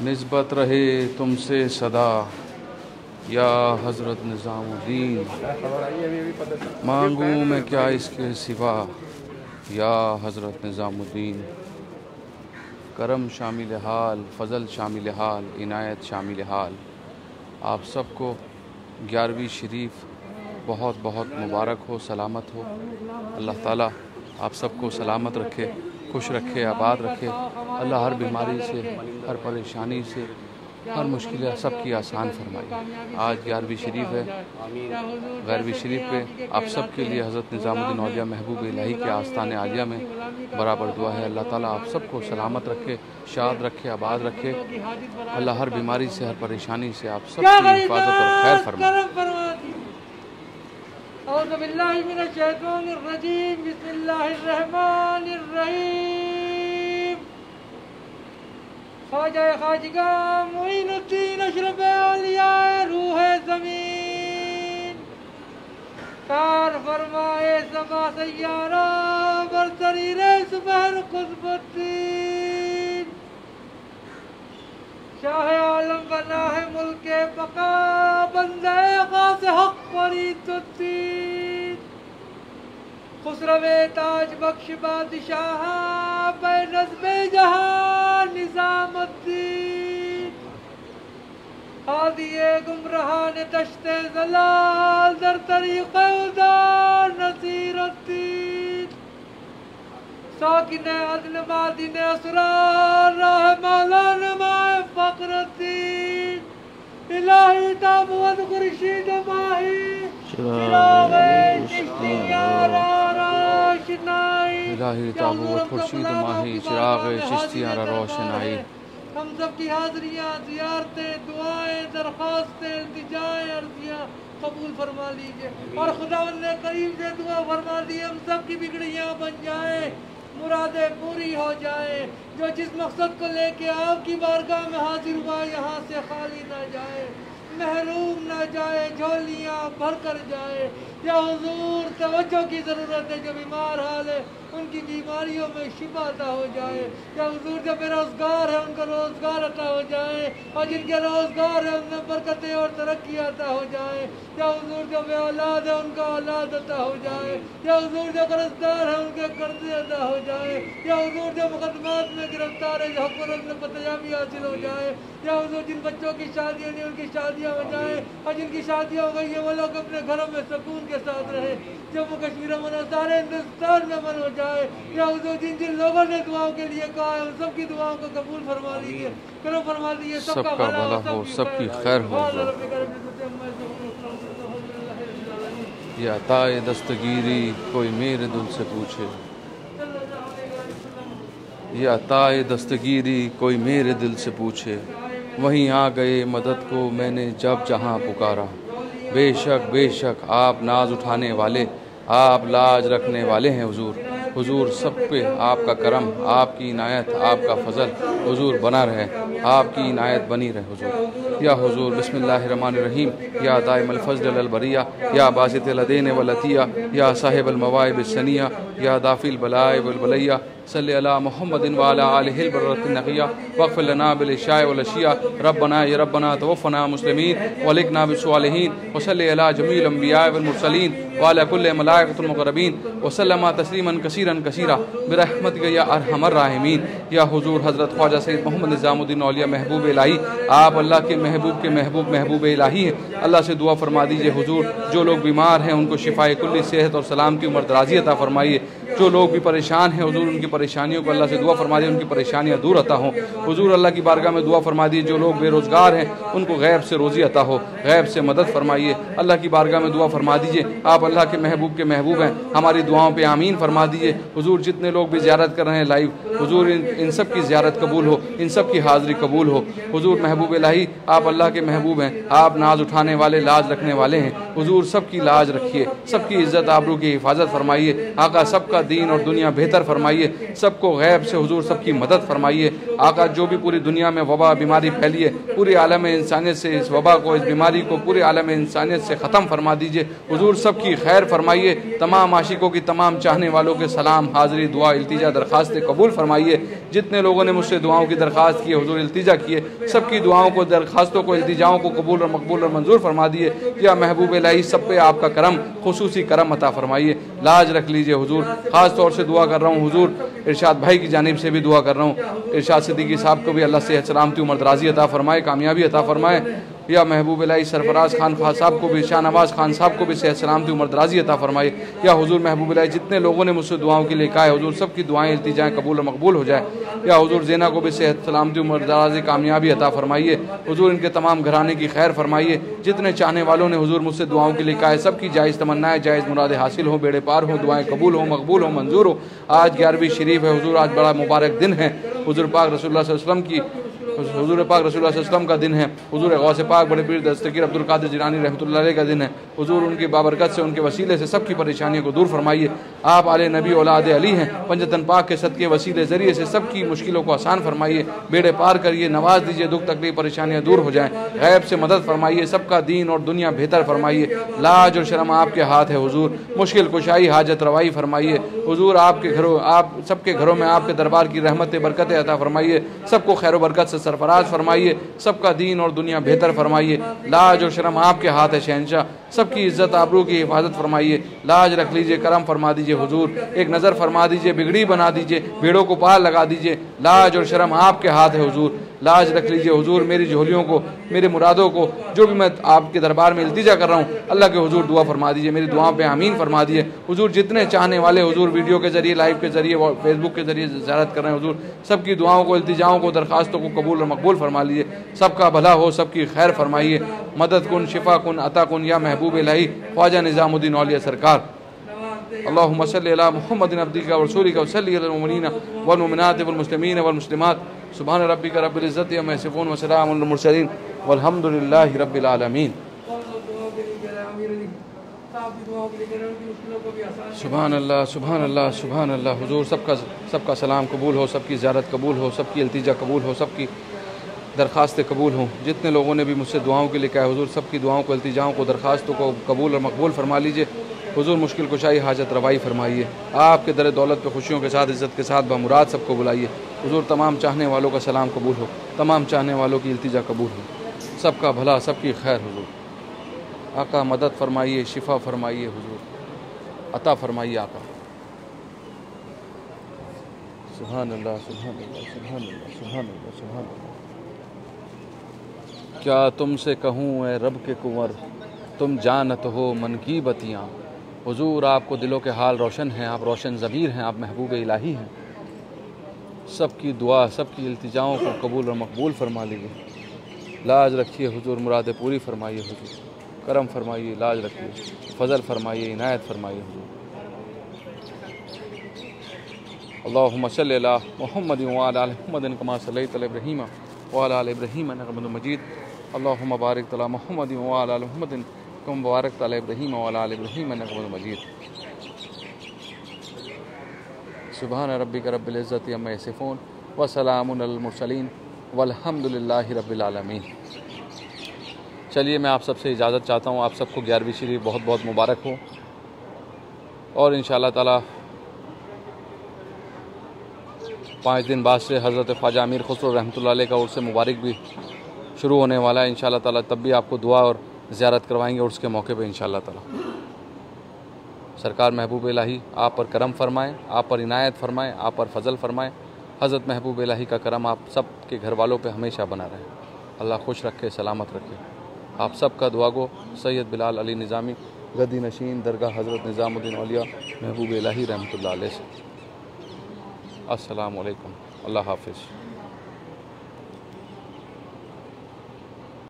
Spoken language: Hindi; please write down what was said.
नस्बत रहे तुमसे सदा, या हज़रत निज़ामुद्दीन। मांगूँ मैं क्या इसके सिवा, या हज़रत निज़ामुद्दीन। करम शामिल हाल, फ़ज़ल शामिल हाल, इनायत शामिल हाल। आप सबको ग्यारहवीं शरीफ बहुत बहुत मुबारक हो, सलामत हो। अल्लाह ताला आप सबको सलामत रखे। खुश रखे, आबाद रखे। अल्लाह हर बीमारी से, हर परेशानी से, हर मुश्किल सबकी आसान फरमाई आज ग्यारहवीं शरीफ है। ग्यारहवीं शरीफ पे आप सब के लिए हज़रत निज़ामुद्दीन औलिया महबूब इलाही के आस्थान आलिया में बराबर दुआ है। अल्लाह ताला आप सबको सलामत रखे, शाद रखे, आबाद रखे। अल्लाह हर बीमारी से, हर परेशानी से आप सबकी हिफाजत और खैर फरमाए। ख्वाजा खाजिगा मोइनुद्दीन अशरफ अलिया रूह ज़मीन कार फरमाए समा सैयारा बरतरी रे सुबहर खुशबुद्दीन शाह आलम बना है मुल्क बका, बंदे खास हक फरीदुद्दीन खुसरवे ताज बख्श बादशाह नजबे जहाँ निजामुद्दीन। हादिए गुमराहान दश्ते जलाल, दर तरीक़ उदार नसीरुद्दीन साकिन अदन मादिन असरार इलाही ताबुद खुर्शीद माही रोशनाई इलाही खुर्शीद माही चिराग चिश्तियाँ रोशनाई। हम सब की हाजिरियाँ जियारतें दुआएँ दरख्वास्तें इल्तिजाएँ अर्जियाँ कबूल फरमा लीजिए। और खुदा करीब से दुआ फरमा दी हम सब की बिगड़ियाँ बन जाए। मुरादें पूरी हो जाए, जो जिस मकसद को लेके आपकी बारगाह में हाजिर हुआ, यहाँ से खाली ना जाए, महरूम ना जाए, झोलियाँ भर कर जाए। या हजूर, तवज्जो की ज़रूरत है, जो बीमार हाल है उनकी बीमारियों में शिफा अता हो जाए, या हजूर जो बेरोजगार है, उनको रोज़गार अता हो जाए, और जिनके रोज़गार है, उनमें बरकतें और तरक्की अता हो जाए, या हुजूर जो बे औलाद है, उनका औलाद अता हो जाए, या हजूर जो कर्जदार है, उनके कर्जे अदा हो जाए, या हजूर जो मुकदमात में गिरफ़्तार है हुकूमत में पतयाबी हासिल हो जाए, या हुजूर जिन बच्चों की शादियाँ नहीं, उनकी शादियाँ हो जाए, और जिनकी शादियाँ हो गई है, वो लोग अपने घरों में सुकून के साथ रहे। जम्मू कश्मीर में सारे हिंदुस्तान में मन हो जाए। या हुजूर जिन जिन लोगों ने दुआओं के लिए कहा है उन सबकी दुआओं को कबूल फरमा लीजिए करो फरमा लीजिए सबका भला हो सबकी खैर हो ये अताए दस्तगीरी कोई मेरे दिल से पूछे ये अताए दस्तगीरी कोई मेरे दिल से पूछे वहीं आ गए मदद को मैंने जब जहाँ पुकारा बेशक बेशक आप नाज उठाने वाले आप लाज रखने वाले हैं हुजूर हुजूर, सब पे आपका करम, आपकी इनायत, आपका फजल हुजूर बना रहे। आपकी इनायत बनी रहे हुजूर। या हुजूर, बिस्मिल्लाहिर्रहमानिर्रहीम। या दाइम फजल या बासित लदेन वलतिया या साहिब अलमवाइब सनिया। या दाफिल बलाए सल मोहम्मद वाला आलबरतनक़िया वक़ लना वलशिया रबना य रबना तवफ़ना मुस्लिमीन, वलिकना बिसवालहीन वसल जमील अम्बिया वलमरसलीन वालकुल मलाकतुलमकरबीन वसलमा तस्लीमन कसीरन कसीरा बरहमत या अरहमर या हुजूर हज़रत ख्वाजा सैद मोहम्मद निज़ामुद्दीन औलिया महबूब इलाही, आप अल्लाह के महबूब के महबूब महबूब इलाही हैं। अल्लाह से दुआ फरमा दीजिए, हुजूर, जो लोग बीमार हैं, उनको शिफाए कुल्ली, सेहत और सलाम की उम्र दराजी अता फरमाइए। जो लोग भी परेशान हैं हजूर उनकी परेशानियों को अल्लाह से दुआ फरमा दिए उनकी परेशानियाँ दूर अता हों। हजूर अल्लाह की बारगाह में दुआ फरमा दिए जो लोग बेरोज़गार हैं उनको गैब से रोज़ी अता हो गैब से मदद फरमाइए। अल्लाह की बारगाह में दुआ फरमा दीजिए आप अल्लाह के महबूब के महबूब हैं हमारी दुआओं पर आमीन फरमा दीजिए। हजूर जितने लोग भी ज्यारत कर रहे हैं लाइव हजूर इन, इन सब की ज्यारत कबूल हो इन सब की हाज़िरी कबूल हो। हजूर महबूब लाही आप अल्लाह के महबूब हैं आप नाज उठाने वाले लाज रखने वाले हैं। हजूर सब की लाज रखिए सबकी इज़्ज़त आबरू की हिफाजत फरमाइए। आका सबका दीन और दुनिया बेहतर फरमाइए, सबको गैब से हुजूर, सबकी मदद फरमाइए। आका जो भी पूरी दुनिया में वबा, बीमारी फैली है पूरी आलम इंसानियत से इस वबा को, इस बीमारी को पूरे आलम इंसानियत से ख़त्म फरमा दीजिए। हुजूर, सबकी खैर फरमाइए, तमाम आशिकों की तमाम चाहने वालों के सलाम, हाज़री, दुआ, इल्तिजा दरख्वास्त कबूल फरमाइए। जितने लोगों ने मुझसे दुआओं की दरख्वास्त की, हुजूर, इल्तिजा किए, सबकी दुआओं को दरख्वास्तों को, इल्तिजाओं को कबूल और मकबूल और मंजूर फरमा दिए। या महबूब लाई सब पे आपका करम, खसूसी करम अता फरमाइए। लाज रख लीजिए, हुजूर। ख़ास तौर से दुआ कर रहा हूँ, हुजूर, इरशाद भाई की जानब से भी दुआ कर रहा हूँ। इरशाद सिद्दीकी साहब को भी अल्लाह से सलामती उम्र दराजी अता फरमाए, कामयाबी अता फरमाए। या महबूब लाई सरफराज खान खान साहब को भी शाह नवाज़ खान साहब को भी सेहत सलामती उमर दराजी अता फरमाए। या हजूर महबूब लाई जितने लोगों ने मुझसे दुआओं के लिए कहा है, हुजूर सबकी दुआएँ इल्तिजाएँ कबूल और मकबूल हो जाए। या हजूर जैना को भी सेहत सलामती उमर दराजी कामयाबी अता फरमाइए। हुजूर इनके तमाम घराने की खैर फरमाइए। जितने चाहने वालों ने हजूर मुझसे दुआओं के लिए कहा है, सबकी जायज़ तमन्नाएँ, जायज़ मुराद हासिल हो, बेड़े पार हो, दुआएँ कबूल हों, मकबूल हो, मंजूर हो। आज ग्यारहवीं शरीफ है, हुजूर, आज बड़ा मुबारक दिन है। हुजूर पाक रसोल्ला वसलम की हजूर पाक रसोल्ला का दिन है। हजूर गौस पाक बड़े पीर दस्तकीर अब्दुल कादिर जिलानी रहमत का दिन है। हजूर उनकी बाबरकत से, उनके वसीले से सबकी परेशानियों को दूर फरमाइए। आप आले नबी, औलाद अली हैं। पंजतन पाक के सद के वसीले ज़रिए से सबकी मुश्किलों को आसान फरमाइए। बेड़े पार करिए, नवाज़ दीजिए, दुख तकलीफ़ परेशानियाँ दूर हो जाएँ। गैब से मदद फरमाइए, सबका दीन और दुनिया बेहतर फरमाइए। लाज और शर्म आपके हाथ है हजूर। मुश्किल कुशाई, हाजत रवाई फरमाइए। हजूर आपके घरों, आप सबके घरों में आपके दरबार की रहमत, बरकत अता फरमाइए। सबको खैर बरकत से सरफराज फरमाइए, सबका दीन और दुनिया बेहतर फरमाइए। लाज और शर्म आपके हाथ है शहनशाह। सबकी इज़्ज़त, आबरू की हिफाजत फरमाइए। लाज रख लीजिए, करम फरमा दीजिए, हुजूर। एक नज़र फरमा दीजिए, बिगड़ी बना दीजिए, भीड़ों को पार लगा दीजिए। लाज और शर्म आपके हाथ है, हुजूर। लाज रख लीजिए हुजूर, मेरी झोलियों को, मेरे मुरादों को, जो भी मैं आपके दरबार में इल्तिजा कर रहा हूँ, अल्लाह के हुजूर दुआ फरमा दीजिए, मेरी दुआओं पे आमीन फरमा दिए हुजूर, जितने चाहने वाले हुजूर, वीडियो के ज़रिए, लाइव के ज़रिए फेसबुक के ज़रिए ज्यारत कर रहे हैं, हुजूर, सबकी दुआओं को, इल्तिजाओं को, दरखास्तों को कबूल और मकबूल फरमा लीजिए। सबका भला हो, सबकी खैर फरमाइए। मदद कन, शिफा कन, अता कन या महबूब लाई ख्वाजा निज़ामुद्दीन औलिया सरकार। अल्लाहुम्म सल्लि अला मुहम्मदिन अब्दिका व रसूलिका व सल्लि अलल मुमिनीन वल मुमिनात रबी का वल मुस्लिमात सुभान रब्बिका रब्बिल इज्जति अम्मा यसिफून व सलामुन अलल मुरसलीन वल्हम्दुलिल्लाहि रब्बिल आलमीन सुबहान अल्लाह सुबहान अल्लाह सुबहान अल्लाह हुजूर सबका सबका सलाम कबूल हो सबकी ज़्यारत कबूल हो सबकी अल्तिजा कबूल हो सबकी दरख्वास्तें कबूल हों जितने लोगों ने भी मुझसे दुआओं के लिए कहा हुजूर सबकी दुआओं को अल्तिजाओं को दरख्वास्तों को कबूल और मकबूल फरमा लीजिए हुजूर मुश्किल कुशाई हाजत रवाई फरमाइए आपके दर दौलत पर खुशियों के साथ इज़्ज़त के साथ बमुराद सबको बुलाइए हुजूर, तमाम चाहने वालों का सलाम कबूल हो, तमाम चाहने वालों की इल्तिजा कबूल हो। सबका भला, सबकी खैर, हुजूर। आका मदद फरमाइए, शिफा फरमाइए, हुजूर। अता फरमाइए आका। सुबहान अल्लाह अल्लाह अल्लाह अल्लाह अल्लाह क्या तुमसे कहूँ ए रब के कुंवर, तुम जानत हो मन की बतियाँ हुजूर, आपको दिलों के हाल रोशन हैं, आप रोशन ज़मीर हैं, आप महबूब इलाही हैं। सबकी दुआ, सबकी इल्तिजाओं को कबूल और मकबूल फरमा लीजिए लाज रखिए हुजूर, मुराद पूरी फरमाइए हुजूर। करम फरमाइए, लाज रखिए। फजल फरमाइए, इनायत फरमाइए हुजूर। अल्लाहुम्म सल्लि अला मुहम्मद व अला आलि मुहम्मद कमा सल्लैत अला इब्राहीम व अला आलि इब्राहीम मजीद। अल्लाहुम्म बारिक अला मुहम्मद व अला आलि मुहम्मद कम मुबारक अला इब्राहीम व अला आलि इब्राहीम मजीद। सुबहान रब्बिक रब्बिल इज़्ज़ति अम्मा यसिफून, व सलामुन अलल मुरसलीन, वल्हम्दुलिल्लाहि रब्बिल आलमीन। चलिए मैं आप सबसे इजाज़त चाहता हूँ, आप सबको ग्यारहवीं शरीफ बहुत बहुत मुबारक हो। और इन ताला पाँच दिन बाद से हज़रत ख्वाजा अमीर खुसरो रहमत का उर्स मुबारक भी शुरू होने वाला है। इन ताला तब भी आपको दुआ और ज़्यारत करवाएँगे उर्स के मौके पर इन ताला। सरकार महबूब लाही आप पर करम फरमाएँ, आप पर इनायत फरमाएँ, आप पर फजल फरमाएँ। हज़रत महबूब लाही का करम आप सब के घर वालों पर हमेशा बना रहे। अल्लाह खुश रखे, सलामत रखे। आप सब का दुआ गो, सैयद बिलाल अली निज़ामी, गदी नशीन, दरगाह हज़रत निज़ामुद्दीन अलिया महबूब इलाही रहमत से। अस्सलाम अल्लाह हाफिज़।